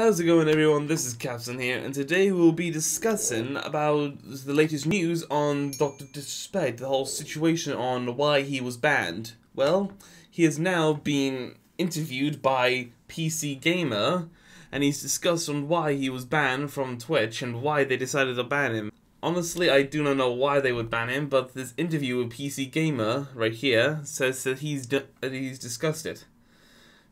How's it going everyone, this is Kaptson here, and today we'll be discussing about the latest news on Dr. Disrespect, the whole situation on why he was banned. Well, he is now being interviewed by PC Gamer, and he's discussed on why he was banned from Twitch and why they decided to ban him. Honestly, I do not know why they would ban him, but this interview with PC Gamer, right here, says that he's, that he's discussed it.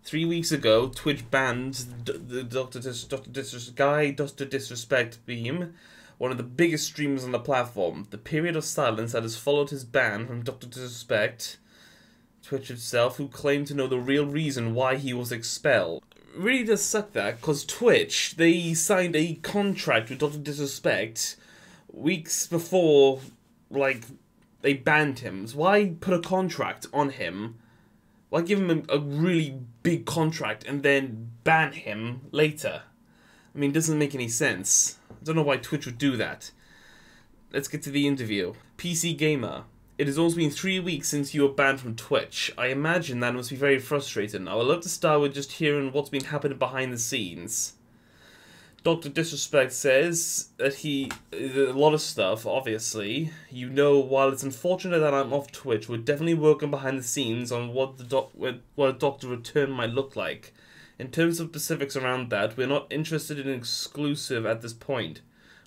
Three weeks ago, Twitch banned the Dr. Dis Dr. Disres guy, Dr. Disrespect Beahm, one of the biggest streamers on the platform. The period of silence that has followed his ban from Dr. Disrespect, Twitch itself, who claimed to know the real reason why he was expelled. Really does suck that, because Twitch, they signed a contract with Dr. Disrespect weeks before, like, they banned him. So why put a contract on him? Why give him a, a really big contract and then ban him later? I mean, it doesn't make any sense. I don't know why Twitch would do that. Let's get to the interview. PC Gamer. It has almost been three weeks since you were banned from Twitch. I imagine that must be very frustrating. I would love to start with just hearing what's been happening behind the scenes. Dr. Disrespect says that he. A lot of stuff, obviously. You know, while it's unfortunate that I'm off Twitch, we're definitely working behind the scenes on what the doc, what a doctor return might look like. In terms of specifics around that, we're not interested in exclusive at this point.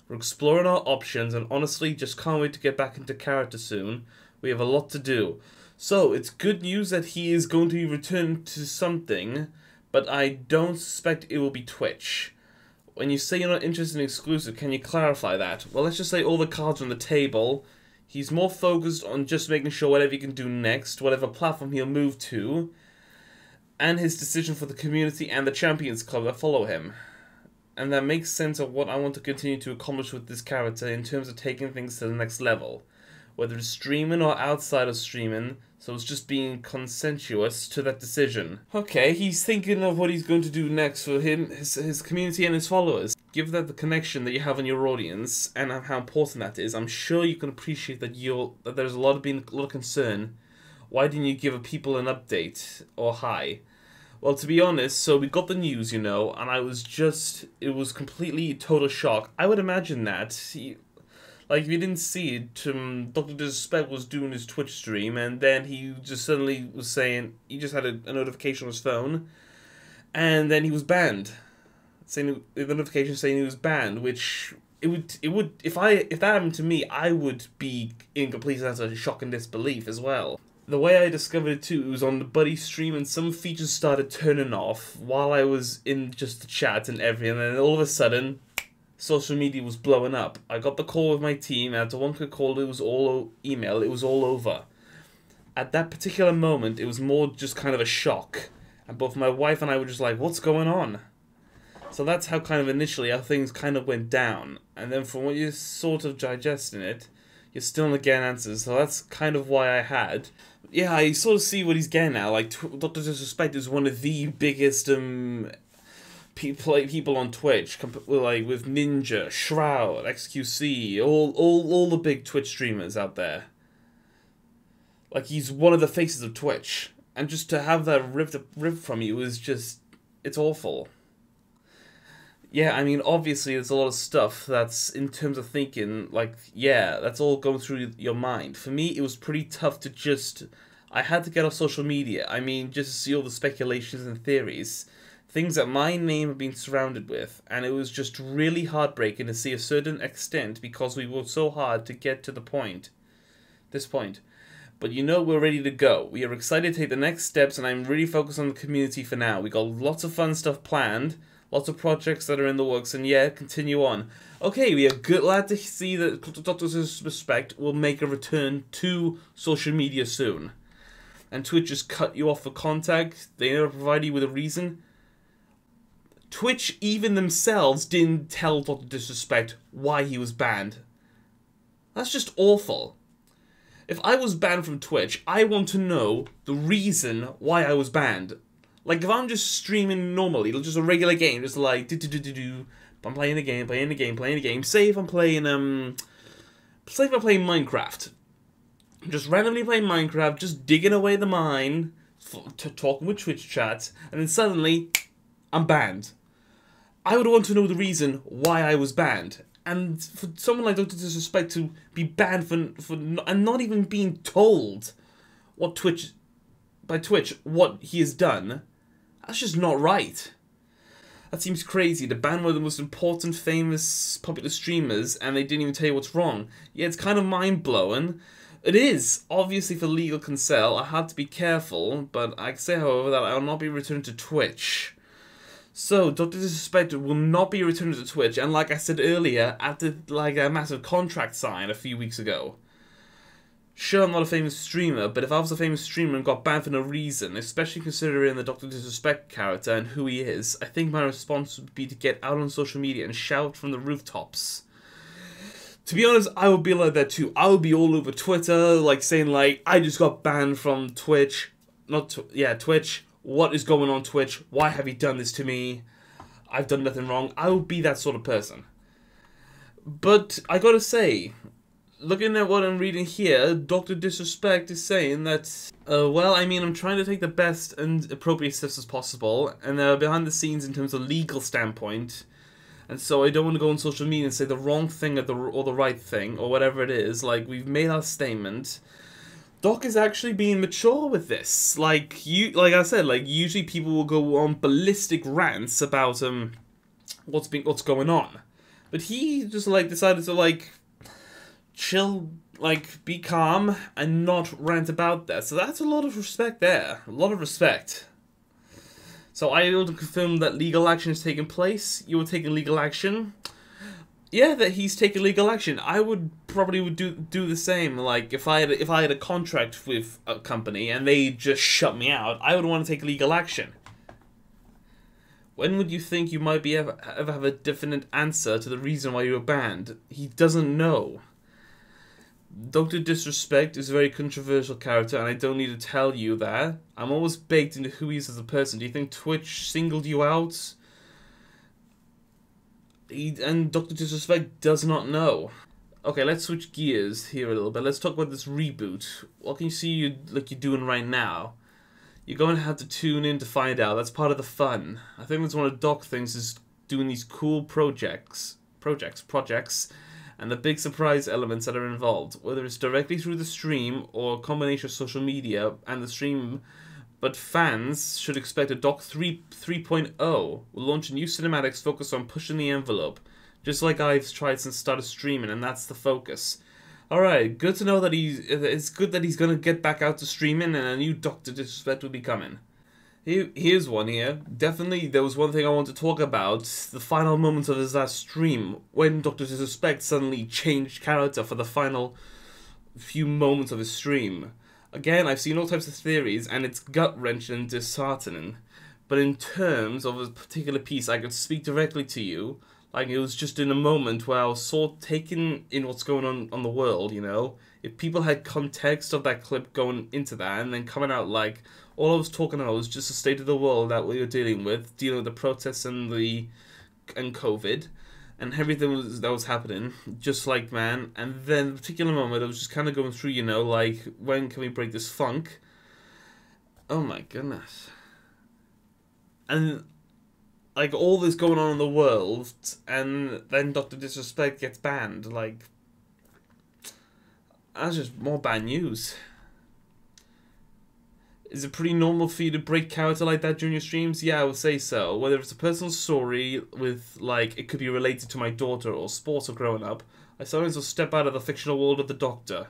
We're exploring our options and honestly just can't wait to get back into character soon. We have a lot to do. So, it's good news that he is going to be returned to something, but I don't suspect it will be Twitch when you say you're not interested in exclusive, can you clarify that? Well, let's just say all the cards on the table. He's more focused on just making sure whatever he can do next, whatever platform he'll move to, and his decision for the community and the Champions Club that follow him. And that makes sense of what I want to continue to accomplish with this character in terms of taking things to the next level. Whether it's streaming or outside of streaming, so it's just being consensuous to that decision. Okay, he's thinking of what he's going to do next for him, his, his community and his followers. Give that the connection that you have in your audience and how important that is. I'm sure you can appreciate that you're that there's a lot of being a lot of concern. Why didn't you give people an update or hi? Well, to be honest, so we got the news, you know, and I was just, it was completely total shock. I would imagine that. Like, if you didn't see it, um, Dr. Disrespect was doing his Twitch stream, and then he just suddenly was saying, he just had a, a notification on his phone, and then he was banned. Saying the notification saying he was banned, which it would it would if I if that happened to me, I would be in complete sense of shock and disbelief as well. The way I discovered it too, it was on the buddy stream, and some features started turning off while I was in just the chat and everything, and then all of a sudden, social media was blowing up. I got the call with my team, and after one quick call, it was all email, it was all over. At that particular moment, it was more just kind of a shock. And both my wife and I were just like, what's going on? So that's how kind of initially how things kind of went down. And then from what you're sort of digesting it, you're still not getting answers. So that's kind of why I had. Yeah, I sort of see what he's getting at. Like, Dr. Disrespect is one of the biggest um, people like people on Twitch, like with Ninja, Shroud, XQC, all all all the big Twitch streamers out there. Like he's one of the faces of Twitch, and just to have that ripped ripped from you is just it's awful. Yeah, I mean, obviously, there's a lot of stuff that's in terms of thinking, like, yeah, that's all going through your mind. For me, it was pretty tough to just. I had to get off social media. I mean, just to see all the speculations and theories things that my name had been surrounded with, and it was just really heartbreaking to see a certain extent because we worked so hard to get to the point, this point. But you know we're ready to go. We are excited to take the next steps, and I'm really focused on the community for now. We got lots of fun stuff planned, lots of projects that are in the works, and yeah, continue on. Okay, we are good, glad to see that Dr. Respect will make a return to social media soon. And Twitch just cut you off for contact. They never provide you with a reason Twitch even themselves didn't tell Dr. Disrespect why he was banned. That's just awful. If I was banned from Twitch, I want to know the reason why I was banned. Like, if I'm just streaming normally, just a regular game, just like, do do do do do, I'm playing the game, playing the game, playing the game. Say if I'm playing, um, say if I'm playing Minecraft. just randomly playing Minecraft, just digging away the mine, talking with Twitch chat, and then suddenly, I'm banned I would want to know the reason why I was banned. And for someone like Dr. Disrespect to be banned for, for and not even being told what Twitch, by Twitch, what he has done, that's just not right. That seems crazy. The ban one of the most important, famous, popular streamers, and they didn't even tell you what's wrong. Yeah, it's kind of mind-blowing. It is, obviously for legal consent. I had to be careful, but I say, however, that I will not be returning to Twitch. So, Dr. Disrespect will not be returning to Twitch, and like I said earlier, after like a massive contract sign a few weeks ago. Sure, I'm not a famous streamer, but if I was a famous streamer and got banned for no reason, especially considering the Dr. Disrespect character and who he is, I think my response would be to get out on social media and shout from the rooftops. To be honest, I would be like that too. I would be all over Twitter, like saying like, I just got banned from Twitch. Not, tw yeah, Twitch. What is going on Twitch? Why have you done this to me? I've done nothing wrong. I would be that sort of person. But I gotta say, looking at what I'm reading here, Dr. Disrespect is saying that, uh, well, I mean, I'm trying to take the best and appropriate steps as possible, and they're behind the scenes in terms of legal standpoint, and so I don't want to go on social media and say the wrong thing or the, or the right thing, or whatever it is. Like, we've made our statement. Doc is actually being mature with this. Like you, like I said, like usually people will go on ballistic rants about um, what's been what's going on, but he just like decided to like chill, like be calm and not rant about that. So that's a lot of respect there. A lot of respect. So I to confirm that legal action has taken place. You were taking legal action. Yeah, that he's taking legal action. I would probably would do do the same. Like if I had if I had a contract with a company and they just shut me out, I would want to take legal action. When would you think you might be ever, ever have a definite answer to the reason why you were banned? He doesn't know. Dr. Disrespect is a very controversial character, and I don't need to tell you that. I'm always baked into who he is as a person. Do you think Twitch singled you out? He, and Dr. Disrespect does not know. Okay, let's switch gears here a little bit. Let's talk about this reboot. What can you see you like you're doing right now? You're going to have to tune in to find out. That's part of the fun. I think that's one of Doc things is doing these cool projects, projects, projects and the big surprise elements that are involved, whether it's directly through the stream or a combination of social media and the stream. But fans should expect a Doc 3 3.0 will launch a new cinematics focused on pushing the envelope, just like I've tried since started streaming, and that's the focus. Alright, good to know that he's. It's good that he's gonna get back out to streaming, and a new Doctor Disrespect will be coming. Here's one here. Definitely, there was one thing I want to talk about. The final moments of his last stream, when Dr. Disrespect suddenly changed character for the final few moments of his stream. Again, I've seen all types of theories, and it's gut-wrenching and disheartening. But in terms of a particular piece, I could speak directly to you. Like, it was just in a moment where I was sort taken in what's going on on the world, you know? If people had context of that clip going into that, and then coming out like, all I was talking about was just the state of the world that we were dealing with, dealing with the protests and the and COVID, and everything was, that was happening. Just like man, and then the particular moment I was just kind of going through, you know, like when can we break this funk? Oh my goodness. And like all this going on in the world, and then Doctor Disrespect gets banned. Like that's just more bad news. Is it pretty normal for you to break character like that during your streams? Yeah, I would say so. Whether it's a personal story with, like, it could be related to my daughter or sports or growing up, I sometimes will step out of the fictional world of the Doctor.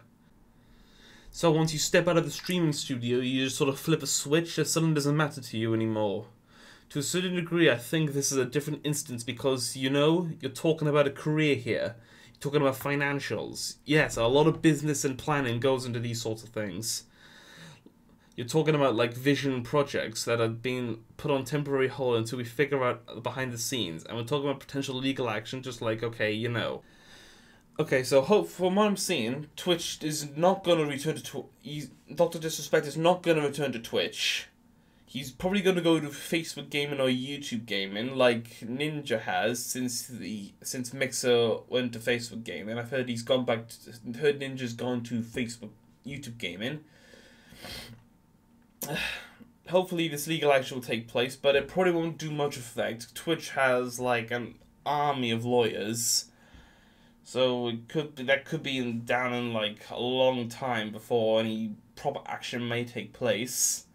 So once you step out of the streaming studio, you just sort of flip a switch and suddenly doesn't matter to you anymore. To a certain degree, I think this is a different instance because, you know, you're talking about a career here. You're talking about financials. Yes, a lot of business and planning goes into these sorts of things you're talking about like vision projects that are being put on temporary hold until we figure out behind the scenes and we're talking about potential legal action just like okay you know. Okay so hope from what i'm seeing twitch is not going to return to Twitch. dr disrespect is not going to return to twitch. He's probably going to go to facebook gaming or youtube gaming like ninja has since the since mixer went to facebook gaming. I've heard he's gone back to, heard ninja's gone to facebook youtube gaming hopefully this legal action will take place, but it probably won't do much effect. Twitch has like an army of lawyers, so it could be that could be in, down in like a long time before any proper action may take place.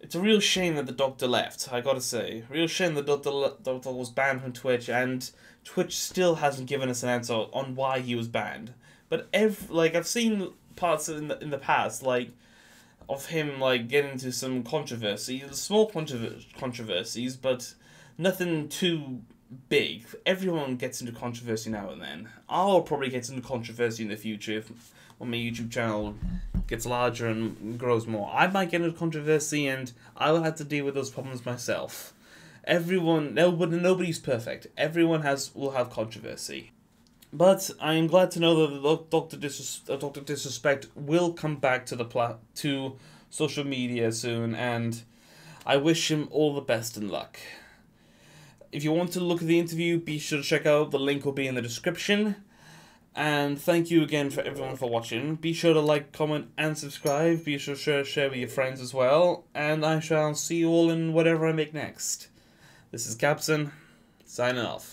It's a real shame that the doctor left. I gotta say, real shame the doctor doctor was banned from Twitch, and Twitch still hasn't given us an answer on why he was banned. But ev like I've seen parts in the in the past like of him like getting into some controversy, small controver- controversies, but nothing too big. Everyone gets into controversy now and then. I'll probably get into controversy in the future if when my YouTube channel gets larger and grows more. I might get into controversy and I will have to deal with those problems myself. Everyone, nobody, nobody's perfect. Everyone has will have controversy. But I am glad to know that Doctor uh, Doctor Disrespect will come back to the pla- to social media soon, and I wish him all the best and luck. If you want to look at the interview, be sure to check out the link will be in the description. And thank you again for everyone for watching. Be sure to like, comment, and subscribe. Be sure to share with your friends as well. And I shall see you all in whatever I make next. This is Kaptson, signing off.